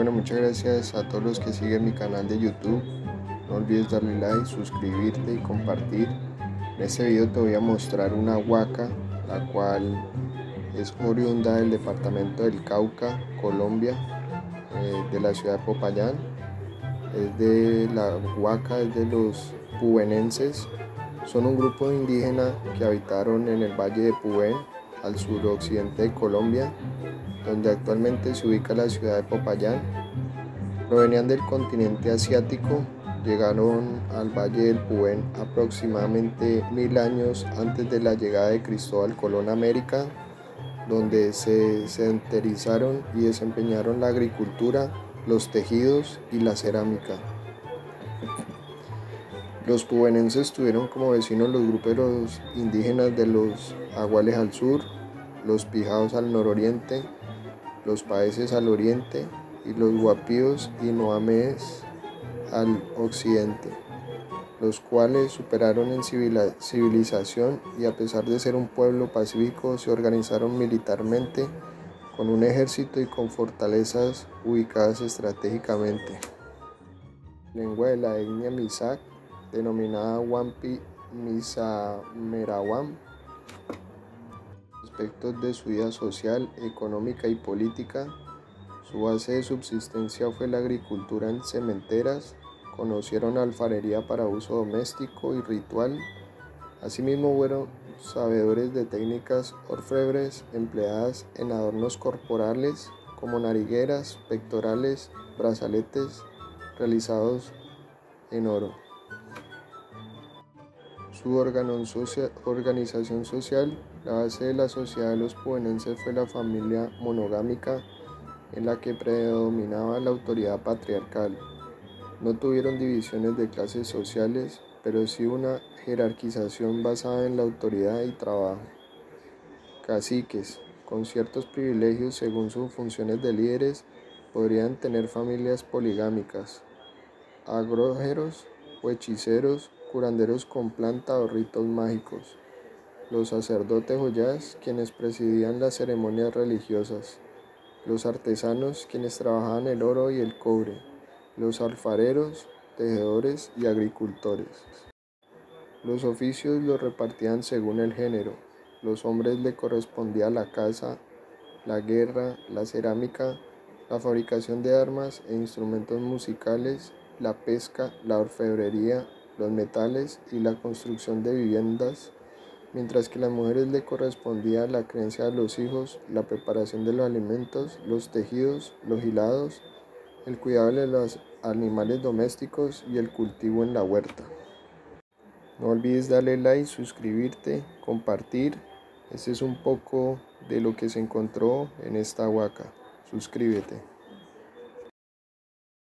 Bueno, muchas gracias a todos los que siguen mi canal de YouTube. No olvides darle like, suscribirte y compartir. En este video te voy a mostrar una huaca, la cual es oriunda del departamento del Cauca, Colombia, eh, de la ciudad de Popayán. Es de la huaca, es de los pubenenses. Son un grupo indígena que habitaron en el valle de Pubén, al suroccidente de Colombia, donde actualmente se ubica la ciudad de Popayán. Provenían del continente asiático, llegaron al valle del Pubén aproximadamente mil años antes de la llegada de Cristóbal Colón a América, donde se sedentarizaron y desempeñaron la agricultura, los tejidos y la cerámica. Los pubenenses tuvieron como vecinos los gruperos indígenas de los Aguales al sur, los Pijaos al nororiente, los Paeses al oriente y los Guapíos y Noames al occidente, los cuales superaron en civilización y a pesar de ser un pueblo pacífico se organizaron militarmente con un ejército y con fortalezas ubicadas estratégicamente. Lengua de la etnia Misak denominada Wampi Misamerawam. Aspectos de su vida social, económica y política. Su base de subsistencia fue la agricultura en cementeras. Conocieron alfarería para uso doméstico y ritual. Asimismo fueron sabedores de técnicas orfebres empleadas en adornos corporales como narigueras, pectorales, brazaletes realizados en oro. Su organización social, la base de la sociedad de los pubenenses fue la familia monogámica en la que predominaba la autoridad patriarcal. No tuvieron divisiones de clases sociales, pero sí una jerarquización basada en la autoridad y trabajo. Caciques, con ciertos privilegios según sus funciones de líderes, podrían tener familias poligámicas. Agrógeros o hechiceros curanderos con planta o ritos mágicos, los sacerdotes joyas quienes presidían las ceremonias religiosas, los artesanos quienes trabajaban el oro y el cobre, los alfareros, tejedores y agricultores. Los oficios los repartían según el género. Los hombres le correspondía la caza, la guerra, la cerámica, la fabricación de armas e instrumentos musicales, la pesca, la orfebrería, los metales y la construcción de viviendas, mientras que a las mujeres le correspondía la creencia de los hijos, la preparación de los alimentos, los tejidos, los hilados, el cuidado de los animales domésticos y el cultivo en la huerta. No olvides darle like, suscribirte, compartir. Este es un poco de lo que se encontró en esta huaca. Suscríbete.